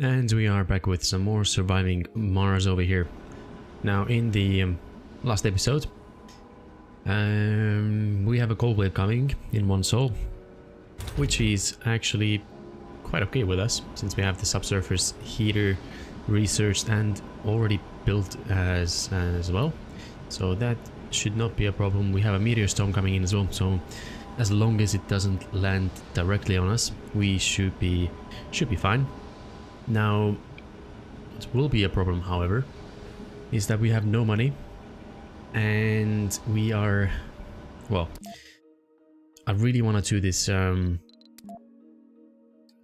And we are back with some more surviving Mars over here. Now, in the um, last episode, um, we have a cold wave coming in one sol, which is actually quite okay with us, since we have the subsurface heater researched and already built as, as well. So that should not be a problem. We have a meteor storm coming in as well, so as long as it doesn't land directly on us, we should be should be fine. Now, what will be a problem, however, is that we have no money and we are, well, I really want to do this um,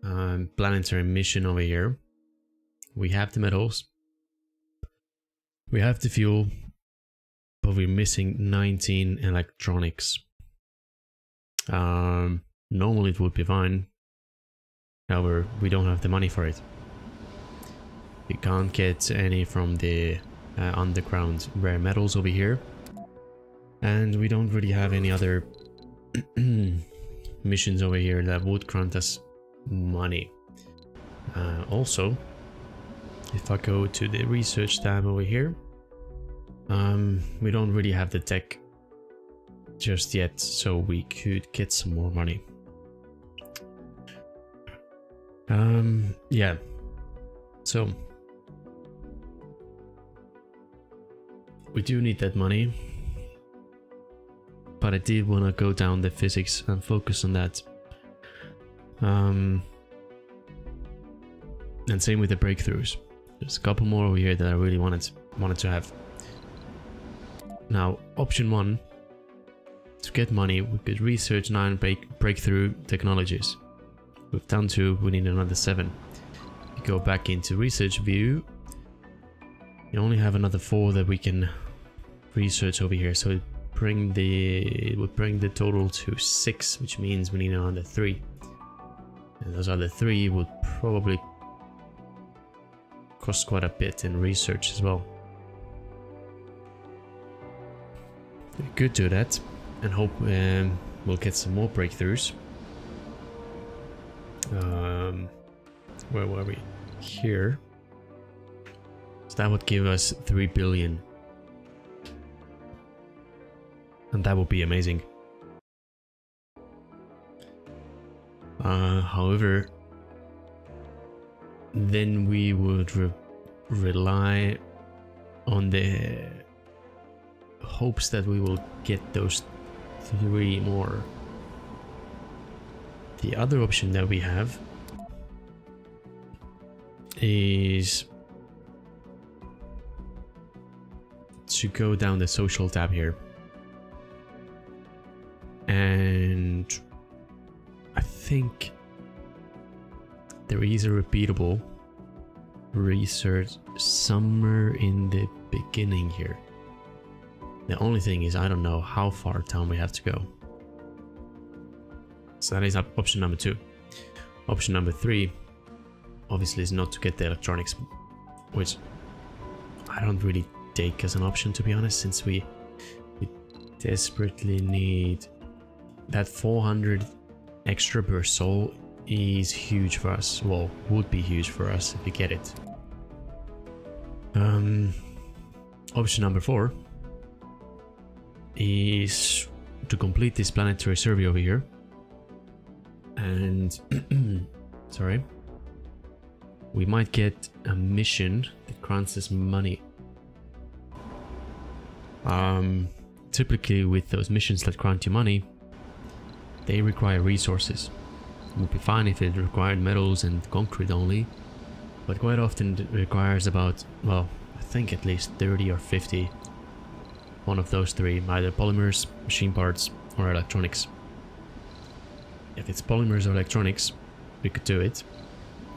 um, planetary mission over here. We have the metals, we have the fuel, but we're missing 19 electronics. Um, normally it would be fine. However, we don't have the money for it. We can't get any from the uh, underground rare metals over here. And we don't really have any other missions over here that would grant us money. Uh, also, if I go to the research tab over here, um, we don't really have the tech just yet, so we could get some more money. Um, yeah. So, we do need that money. But I did want to go down the physics and focus on that. Um, and same with the breakthroughs. There's a couple more over here that I really wanted wanted to have. Now, option one, to get money, we could research nine break breakthrough technologies. We've done two, we need another seven. You go back into research view, you only have another four that we can research over here. So it bring the it would bring the total to six, which means we need another three. And those other three would probably cost quite a bit in research as well. We could do that and hope um, we'll get some more breakthroughs. Um, where were we? Here. So that would give us 3 billion. And that would be amazing. Uh, however, then we would re rely on the hopes that we will get those three more. The other option that we have is to go down the social tab here. And I think there is a repeatable research somewhere in the beginning here. The only thing is I don't know how far down we have to go. So that is option number two. Option number three obviously is not to get the electronics, which I don't really take as an option to be honest, since we, we desperately need that 400 extra per sol is huge for us. Well, would be huge for us if we get it. Um, option number four is to complete this planetary survey over here. And, sorry, we might get a mission that grants us money. Um, typically with those missions that grant you money, they require resources. It would be fine if it required metals and concrete only, but quite often it requires about, well, I think at least 30 or 50 one of those three, either polymers, machine parts, or electronics. If it's polymers or electronics, we could do it.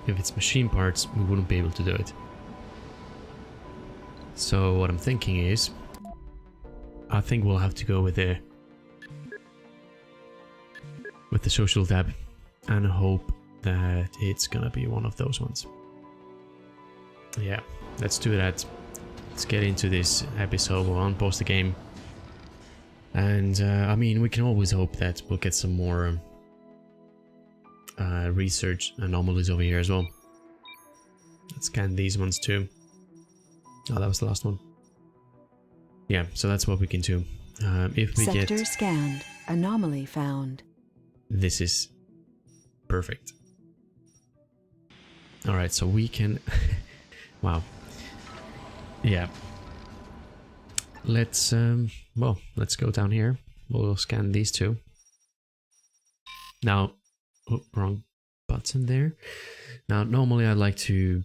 If it's machine parts, we wouldn't be able to do it. So what I'm thinking is, I think we'll have to go with the the social tab and hope that it's gonna be one of those ones. Yeah, let's do that. Let's get into this episode. We'll unpause the game. And, uh, I mean, we can always hope that we'll get some more uh, research anomalies over here as well. Let's scan these ones too. Oh, that was the last one. Yeah, so that's what we can do. Um, if we Sector get... scanned. Anomaly found. This is perfect. Alright, so we can... wow. Yeah. Let's, um, well, let's go down here. We'll scan these two. Now, oh, wrong button there. Now, normally I'd like to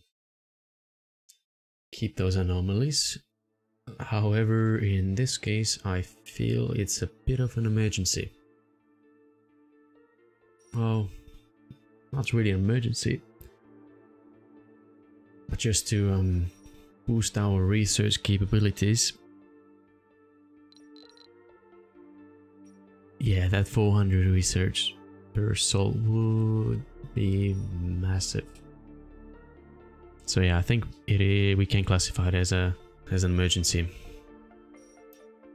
keep those anomalies. However, in this case, I feel it's a bit of an emergency. Well, not really an emergency, but just to um, boost our research capabilities. Yeah, that 400 research per sol would be massive. So yeah, I think it is, we can classify it as a as an emergency.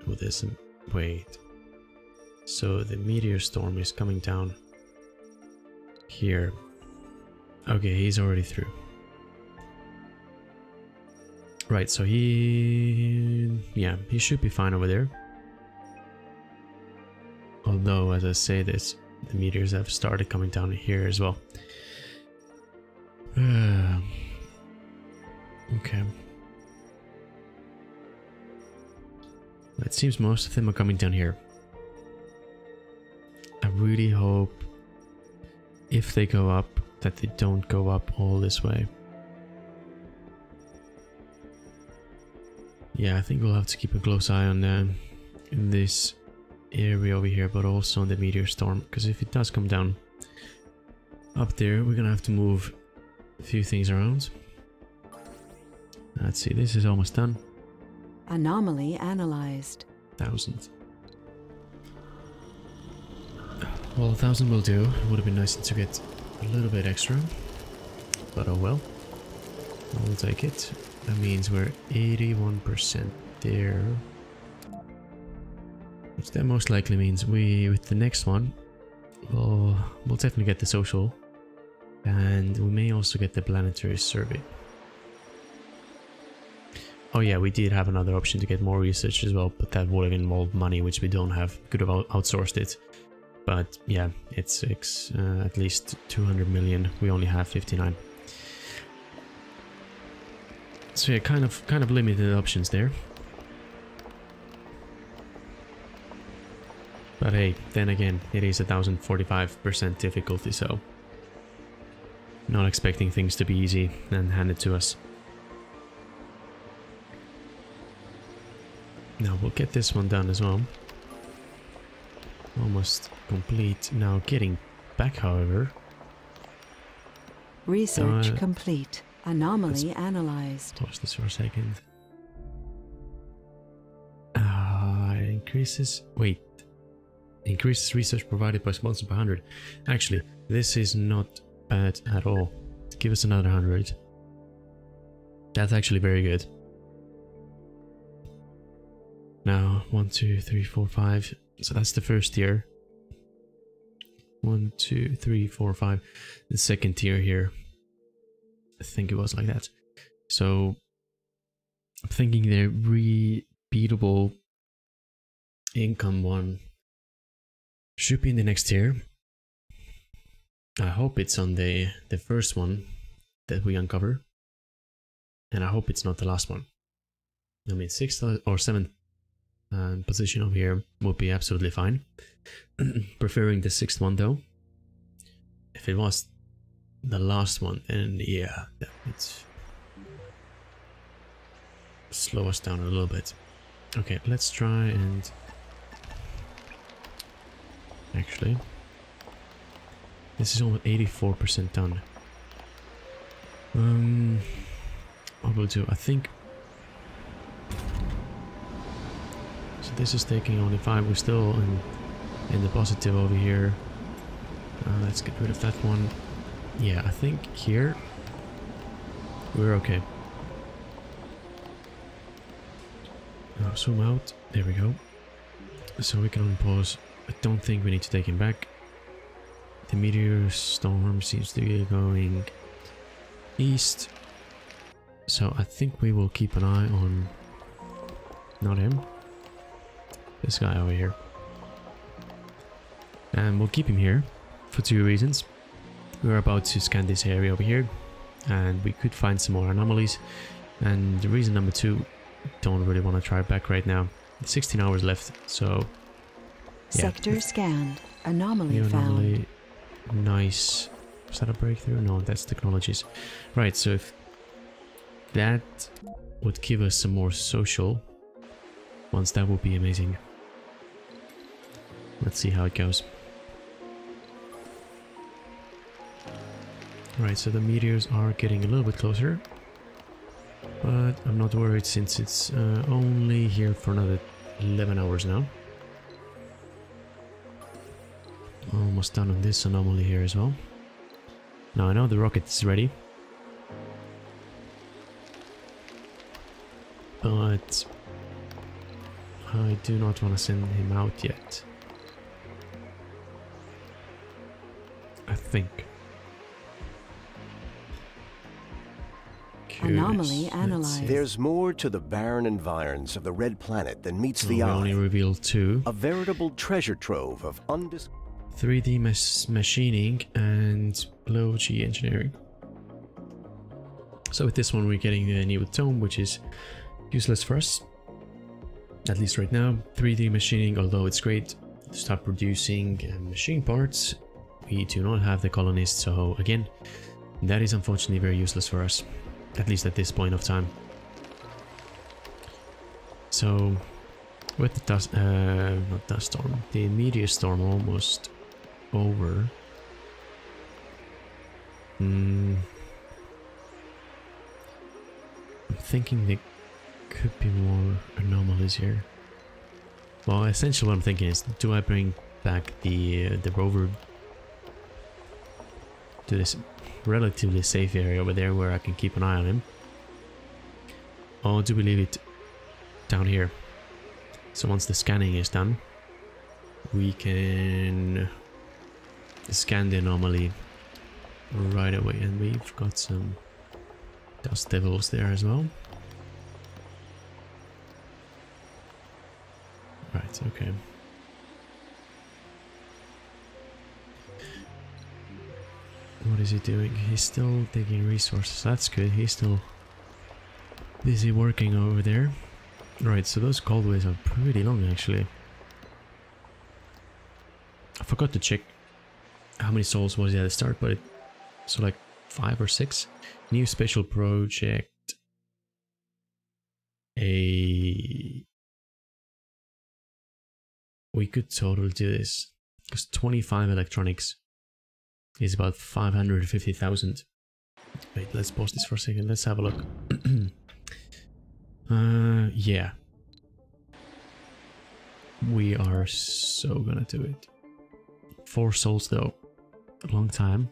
Oh, there's some wait. So the meteor storm is coming down here. Okay, he's already through. Right, so he yeah, he should be fine over there. Although as I say this, the meteors have started coming down here as well. Okay. It seems most of them are coming down here. I really hope if they go up that they don't go up all this way. Yeah, I think we'll have to keep a close eye on uh, in this area over here, but also on the meteor storm, because if it does come down up there, we're gonna have to move a few things around. Let's see, this is almost done. Anomaly analyzed. Thousand. Well, a thousand will do. It would have been nice to get a little bit extra, but oh well. We'll take it. That means we're 81% there. Which that most likely means we, with the next one, we'll, we'll definitely get the social. And we may also get the planetary survey. Oh yeah, we did have another option to get more research as well, but that would have involved money, which we don't have. Could have outsourced it. But yeah, it's, it's uh, at least 200 million. We only have 59. So yeah, kind of kind of limited options there. But hey, then again, it is a 1045% difficulty, so not expecting things to be easy and handed to us. Now we'll get this one done as well. Almost complete. Now getting back, however. Research Uh, complete. Anomaly analyzed. Pause this for a second. Uh, increases. Wait. Increases research provided by sponsor by 100. Actually, this is not bad at all. Give us another 100. That's actually very good. Now, one, two, three, four, five. So that's the first tier. One, two, three, four, five. The second tier here. I think it was like that. So I'm thinking the repeatable income one should be in the next tier. I hope it's on the the first one that we uncover. And I hope it's not the last one. I mean, sixth or seventh um, position over here would be absolutely fine. Preferring the sixth one though. If it was the last one, then yeah, it's slow us down a little bit. Okay, let's try and actually this is almost 84% done. Um, what we'll do, I think. This is taking only five. We're still in, in the positive over here. Uh, let's get rid of that one. Yeah, I think here we're okay. Now zoom out. There we go. So we can unpause. I don't think we need to take him back. The meteor storm seems to be going east. So I think we will keep an eye on... Not him. This guy over here. And we'll keep him here for two reasons. We're about to scan this area over here and we could find some more anomalies. And the reason number two, don't really want to try back right now. 16 hours left, so... Yeah. Sector scanned. Anomaly New found. anomaly. Nice. Was that a breakthrough? No, that's technologies. Right, so if that would give us some more social ones, that would be amazing. Let's see how it goes. Right, so the meteors are getting a little bit closer. But I'm not worried since it's uh, only here for another 11 hours now. Almost done on this anomaly here as well. Now I know the rocket is ready. But I do not want to send him out yet. I think. Anomaly Curious. Let's analyzed. There's more to the barren environs of the Red Planet than meets Oh, the we only eye. revealed two. A veritable treasure trove of undis... 3D mas- machining and low G engineering. So with this one we're getting the new tome which is useless for us. At least right now. 3D machining although it's great to start producing uh, machine parts. We do not have the colonists so again that is unfortunately very useless for us. At least at this point of time. So with the dust, uh, not dust storm, the meteor storm almost over. Hmm. I'm thinking there could be more anomalies here. Well, essentially what I'm thinking is, do I bring back the uh, the rover to this relatively safe area over there where I can keep an eye on him? Or do we leave it down here? So once the scanning is done, we can scan the anomaly right away. And we've got some dust devils there as well. Right, okay. What is he doing? He's still taking resources. That's good. He's still busy working over there. Right, so those cold waves are pretty long actually. I forgot to check how many sols was he at the start, but it, so like five or six. New special project. A we could totally do this because 25 electronics is about 550,000. Wait, let's pause this for a second. Let's have a look. uh, yeah. We are so gonna do it. Four sols though. A long time.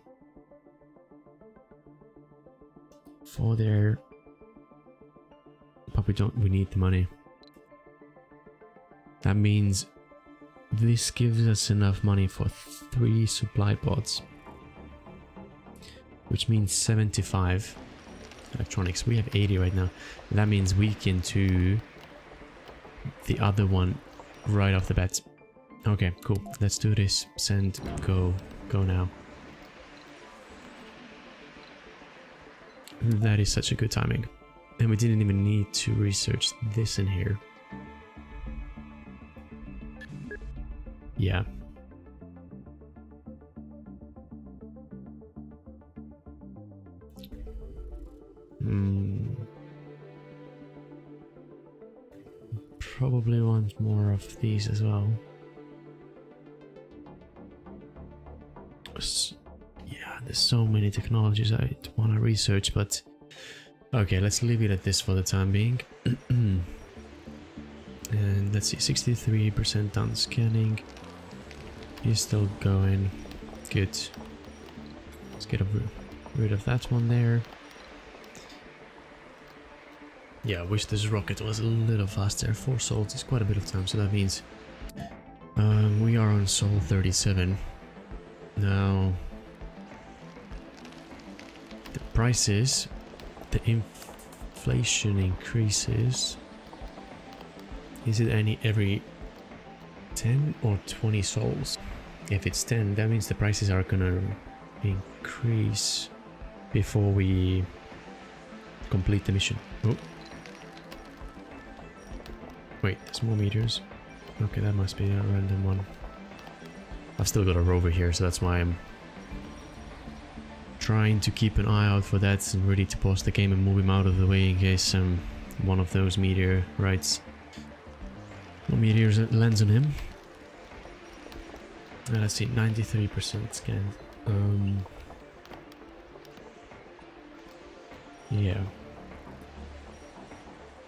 For their... But we don't, we need the money. That means this gives us enough money for three supply pods. Which means 75 electronics. We have 80 right now. That means we can do the other one right off the bat. Okay, cool. Let's do this. Send, go, go now. That is such a good timing. And we didn't even need to research this in here. Yeah. More of these as well. S- Yeah, there's so many technologies I want to research, but okay, let's leave it at this for the time being. and let's see, 63% done scanning. He's still going. Good. Let's get rid of that one there. Yeah, I wish this rocket was a little faster. Four sols is quite a bit of time, so that means um, we are on sol 37. Now, the prices, the inflation increases, is it any every 10 or 20 sols? If it's 10, that means the prices are gonna increase before we complete the mission. Oh. Wait, there's more meters. Okay, that must be a random one. I've still got a rover here, so that's why I'm trying to keep an eye out for that and ready to pause the game and move him out of the way in case um, one of those meteorites or meteors lands on him. Uh, let's see, 93% scanned. Um, yeah.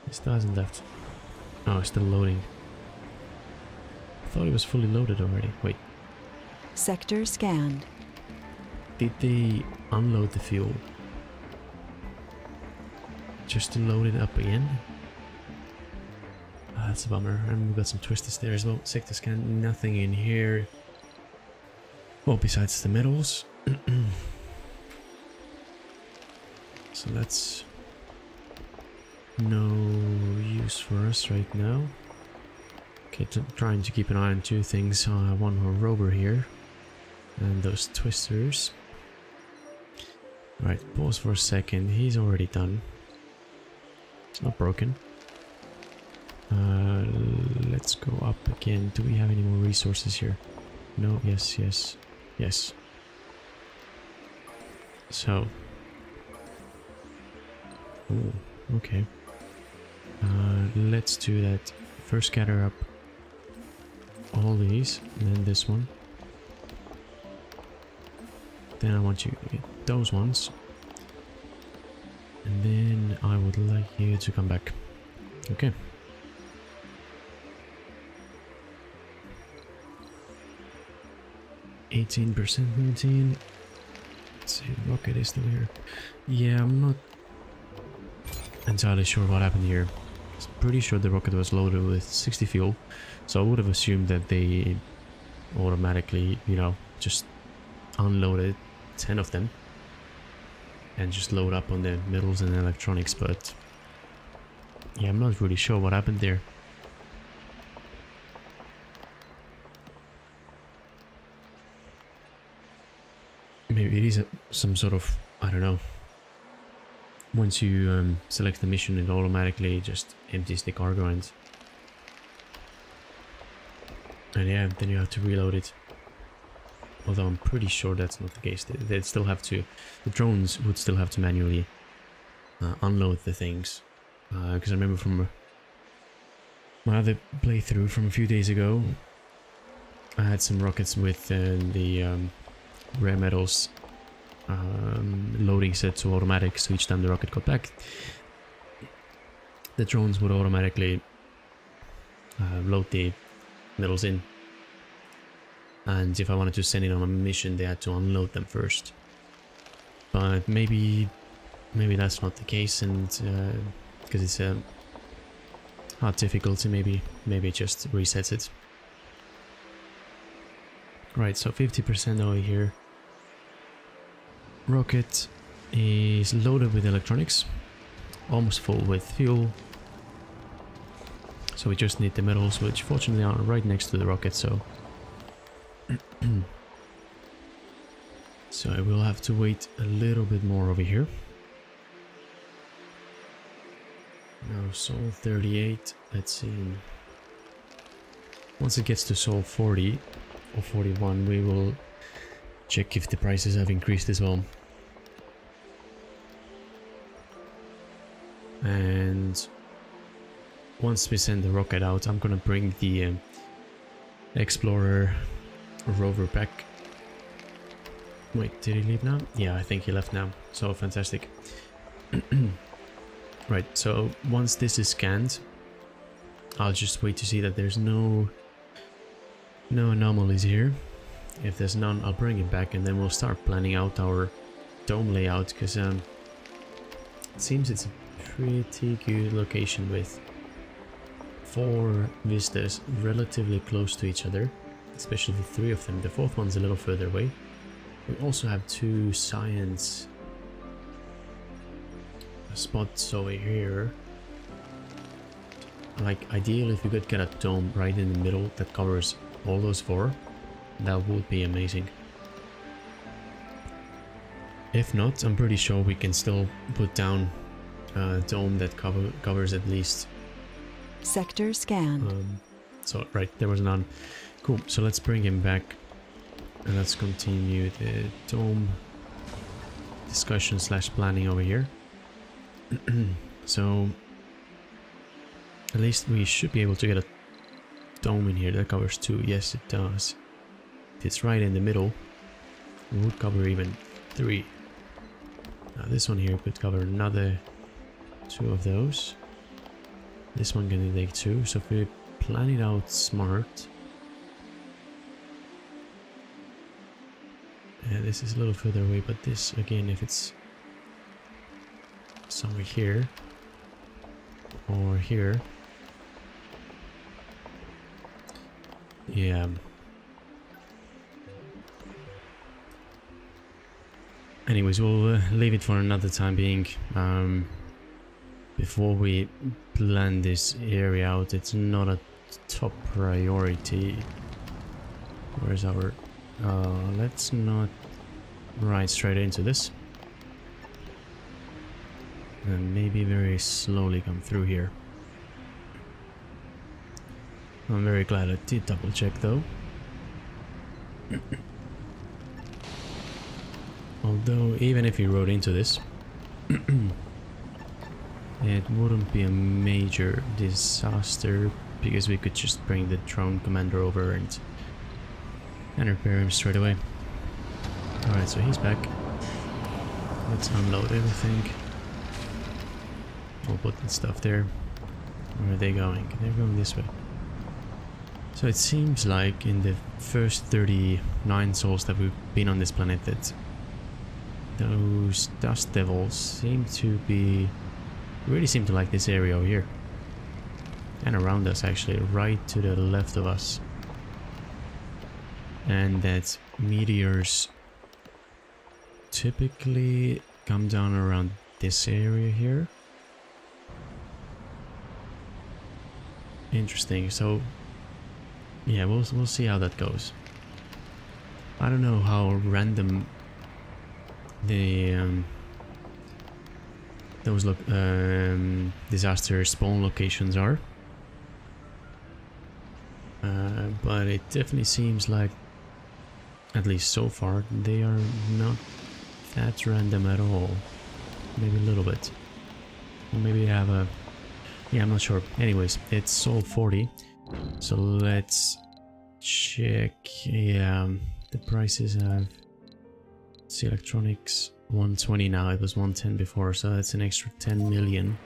It still hasn't left. Oh, it's still loading. I thought it was fully loaded already. Wait, Sector scanned. did they unload the fuel? Just to load it up again? Ah, that's a bummer. And we've got some twisters there as well. Sector scan, nothing in here. Well, besides the metals. so that's no use for us right now. Okay, trying to keep an eye on two things. Uh, one more rover here. And those twisters. Right, pause for a second. He's already done. It's not broken. Uh, let's go up again. Do we have any more resources here? No, yes, yes, yes. So. Ooh, okay. Uh, let's do that. First gather up all these, and then this one. Then I want you to get those ones. And then I would like you to come back. Okay. Eighteen percent nineteen. Let's see, rocket is still here. Yeah, I'm not entirely sure what happened here. Pretty sure the rocket was loaded with 60 fuel, so I would have assumed that they automatically, you know, just unloaded 10 of them and just load up on the metals and electronics, but yeah, I'm not really sure what happened there. Maybe it is a, some sort of, I don't know. Once you um, select the mission, it automatically just empties the cargo and... And yeah, then you have to reload it. Although I'm pretty sure that's not the case. They, they'd still have to... The drones would still have to manually uh, unload the things. Because I remember from my other playthrough from a few days ago, I had some rockets with uh, the um, rare metals um, loading set to automatic, so each time the rocket got back, the drones would automatically uh, load the metals in. And if I wanted to send it on a mission, they had to unload them first. But maybe, maybe that's not the case, and because uh, it's a hard difficulty, maybe, maybe it just resets it. Right, so 50% over here. Rocket is loaded with electronics, almost full with fuel. So we just need the metals, which fortunately are right next to the rocket, so... so I will have to wait a little bit more over here. Now Sol 38, let's see. Once it gets to Sol 40 or 41, we will check if the prices have increased as well. And once we send the rocket out, I'm gonna bring the um, Explorer rover back. Wait, did he leave now? Yeah, I think he left now. So fantastic. right, so once this is scanned, I'll just wait to see that there's no no anomalies here. If there's none, I'll bring it back and then we'll start planning out our dome layout because um, it seems it's a pretty good location with four vistas relatively close to each other, especially the three of them. The fourth one's a little further away. We also have two science spots over here. Like, ideally, if we could get a dome right in the middle that covers all those four, that would be amazing. If not, I'm pretty sure we can still put down a dome that cover, covers at least. Sector scanned. Um, so, right, there was none. Cool, so let's bring him back and let's continue the dome discussion slash planning over here. so, at least we should be able to get a dome in here that covers two. Yes, it does. If it's right in the middle, it would cover even three. Now this one here could cover another two of those. This one can take two, so if we plan it out smart. Yeah, this is a little further away, but this again, if it's somewhere here or here. Yeah. Anyways, we'll uh, leave it for another time being. Um, before we plan this area out, it's not a top priority. Where's our... Uh, let's not ride straight into this. And maybe very slowly come through here. I'm very glad I did double check though. Although, even if you rode into this, it wouldn't be a major disaster because we could just bring the drone commander over and, and repair him straight away. Alright, so he's back. Let's unload everything. We'll put the stuff there. Where are they going? They're going this way. So it seems like in the first 39 sols that we've been on this planet that those dust devils seem to be really seem to like this area over here. And around us actually right to the left of us. And that meteors typically come down around this area here. Interesting. So yeah we'll, we'll see how that goes. I don't know how random the um, those look um, disaster spawn locations are. Uh, but it definitely seems like, at least so far, they are not that random at all. Maybe a little bit. Or maybe have a... Yeah, I'm not sure. Anyways, it's Sol 40. So let's check. Yeah, the prices have see electronics 120 now it was 110 before so that's an extra 10 million.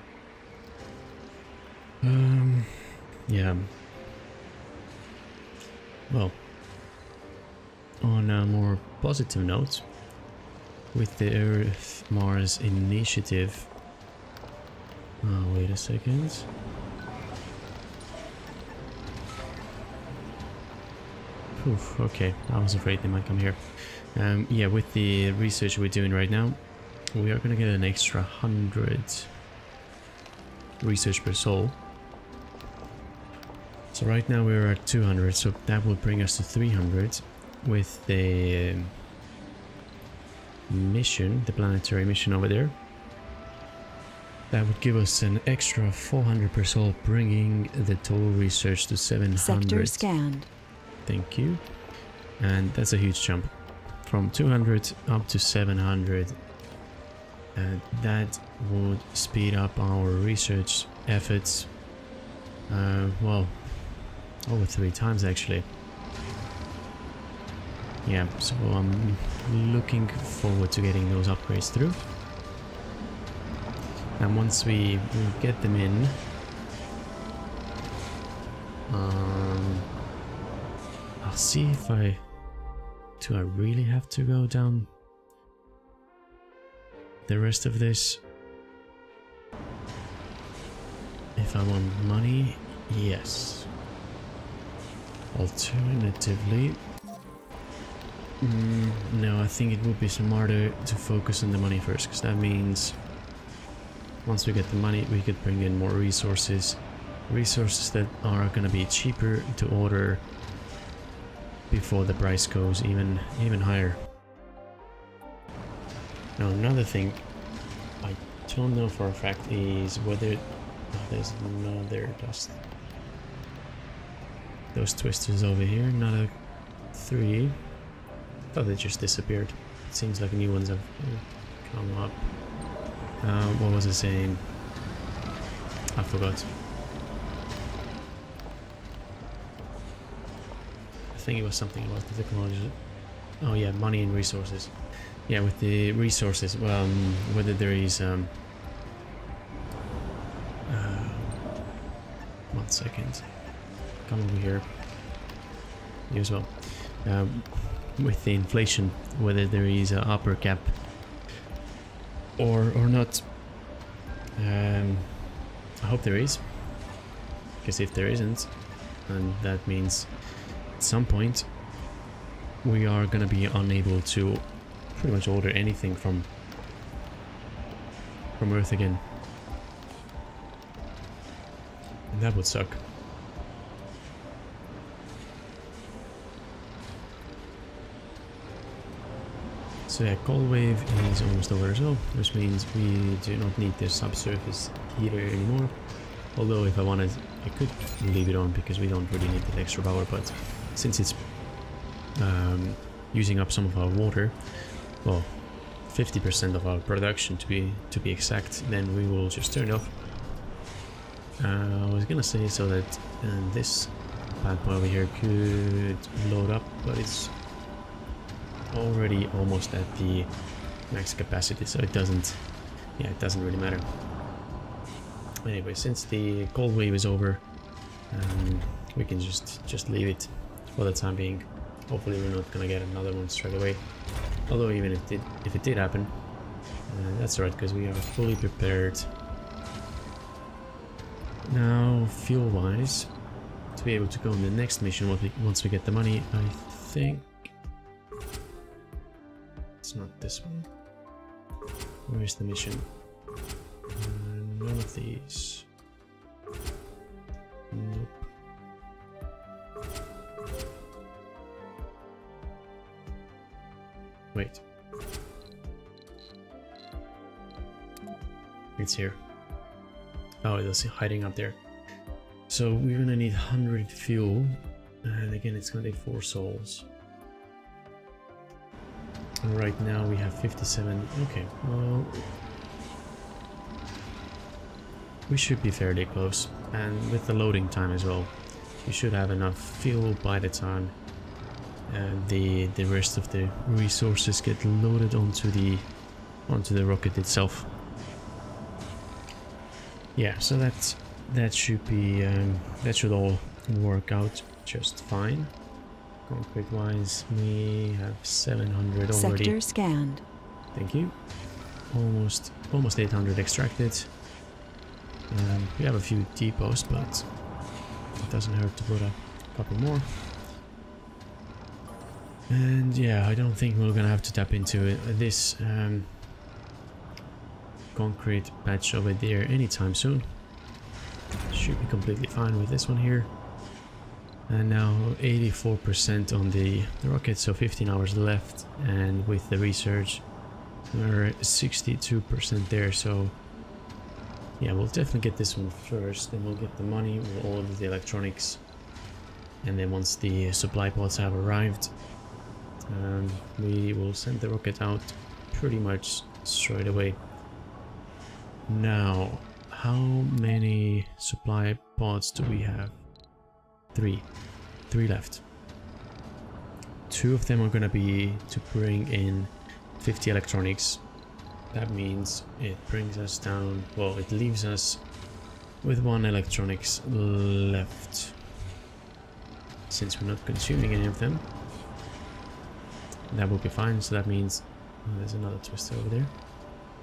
Um yeah. Well on a more positive note with the earth mars initiative oh wait a second Oof, okay i was afraid they might come here um, yeah, with the research we're doing right now, we are going to get an extra 100 research per sol. So right now we're at 200, so that will bring us to 300 with the mission, the planetary mission over there. That would give us an extra 400 per sol, bringing the total research to 700. Sector scanned. Thank you. And that's a huge jump from 200 up to 700 and that would speed up our research efforts uh, well over three times actually. Yeah so I'm looking forward to getting those upgrades through. And once we, get them in um, I'll see if I do I really have to go down the rest of this? If I want money, yes. Alternatively, mm, no, I think it would be smarter to focus on the money first, because that means once we get the money, we could bring in more resources. Resources that are gonna be cheaper to order before the price goes even even higher. Now another thing I don't know for a fact is whether oh, there's another dust. Those twisters over here, another three. Thought they just disappeared. It seems like new ones have uh, come up. Uh, what was it saying? I forgot. Think it was something about the technology. Oh yeah, money and resources. Yeah, with the resources, well, um, whether there is... Um, uh, one second. Come over here. You as well. Um, with the inflation, whether there is an upper cap or or not. Um, I hope there is, because if there isn't, and that means at some point we are gonna be unable to pretty much order anything from from Earth again. And that would suck. So yeah, cold wave is almost over as well, which means we do not need the subsurface heater anymore. Although if I wanted, I could leave it on because we don't really need the extra power, but since it's um, using up some of our water, well, 50% of our production to be to be exact, then we will just turn off. Uh, I was gonna say so that uh, this bad boy over here could load up, but it's already almost at the max capacity, so it doesn't, yeah, it doesn't really matter. Anyway, since the cold wave is over, um, we can just just leave it for the time being. Hopefully, we're not gonna get another one straight away. Although, even if it did, if it did happen, uh, that's alright because we are fully prepared. Now, fuel-wise, to be able to go on the next mission once we, once we get the money, I think it's not this one. Where is the mission? Uh, none of these. Nope. Wait. It's here. Oh, it's hiding up there. So we're gonna need 100 fuel. And again, it's gonna take 4 sols. And right now we have 57. Okay, well... We should be fairly close. And with the loading time as well. We should have enough fuel by the time the the rest of the resources get loaded onto the onto the rocket itself. Yeah, so that's that should be um, that should all work out just fine. Concrete wise, we have 700 already. Sector scanned. Thank you. Almost almost 800 extracted. Um, we have a few depots, but it doesn't hurt to put a couple more. And yeah, I don't think we're gonna have to tap into it, this um, concrete patch over there anytime soon. Should be completely fine with this one here. And now 84% on the, the rocket, so 15 hours left. And with the research, we're 62% there, so yeah, we'll definitely get this one first, then we'll get the money, we'll order the electronics. And then once the supply pods have arrived, um, we will send the rocket out pretty much straight away. Now, how many supply pods do we have? Three. Three left. Two of them are gonna be to bring in 50 electronics. That means it brings us down, well, it leaves us with one electronics left. Since we're not consuming any of them. That will be fine, so that means oh, there's another twister over there.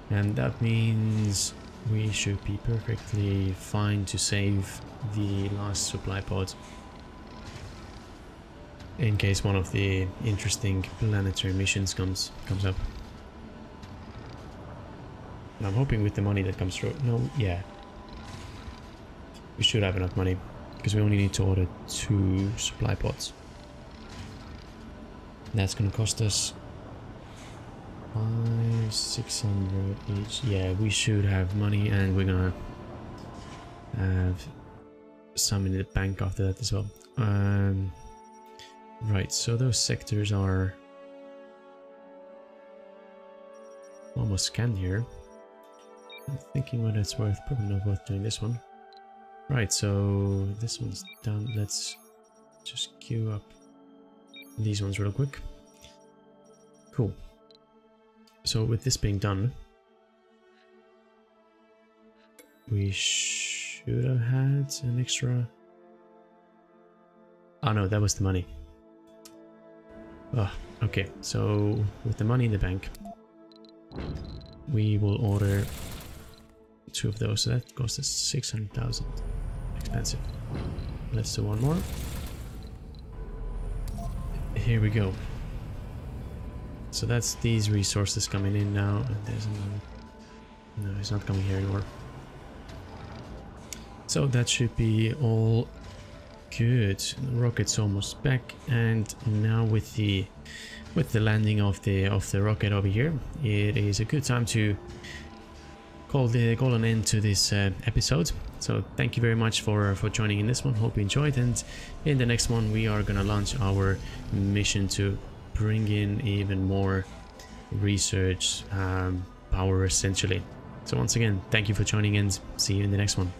And that means we should be perfectly fine to save the last supply pod in case one of the interesting planetary missions comes comes up. And I'm hoping with the money that comes through. No, yeah. We should have enough money because we only need to order two supply pods. That's gonna cost us five, six hundred each. Yeah, we should have money, and we're gonna have some in the bank after that as well. Um, right, so those sectors are almost scanned here. I'm thinking what it's worth, probably not worth doing this one. Right, so this one's done. Let's just queue up these ones real quick. Cool. So with this being done, we should have had an extra... Oh no, that was the money. Oh, okay, so with the money in the bank, we will order two of those. So that costs us 600,000. Expensive. Let's do one more. Here we go. So that's these resources coming in now. And there's another. No, it's not coming here anymore. So that should be all good. The rocket's almost back, and now with the with the landing of the of the rocket over here, it is a good time to call the call an end to this uh, episode. So thank you very much for for joining in this one. Hope you enjoyed, and in the next one we are gonna launch our mission to bring in even more research um, power essentially. So once again, thank you for joining in. see you in the next one.